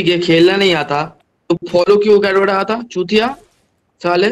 ठीक है खेलना नहीं आता तो फॉलो क्यों कर रहा था चूतिया साले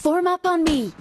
Form up on me.